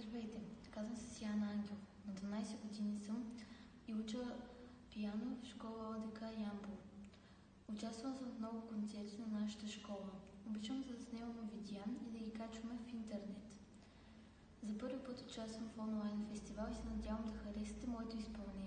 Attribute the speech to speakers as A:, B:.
A: Здравейте, казвам се Сияна Ангел. На 12 години съм и уча пиано в школа ОДК Ямбол. Участвам съм в много концерти на нашата школа. Обичам да снимам видеа и да ги качваме в интернет. За първи път участвам в онлайн фестивал и се надявам да харесате моето изпълнение.